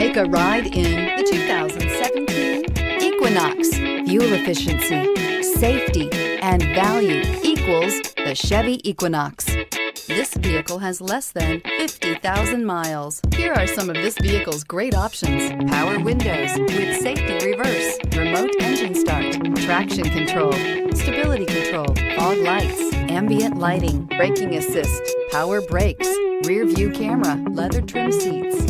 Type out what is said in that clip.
Take a ride in the 2017 Equinox. Fuel efficiency, safety, and value equals the Chevy Equinox. This vehicle has less than 50,000 miles. Here are some of this vehicle's great options. Power windows with safety reverse, remote engine start, traction control, stability control, fog lights, ambient lighting, braking assist, power brakes, rear view camera, leather trim seats.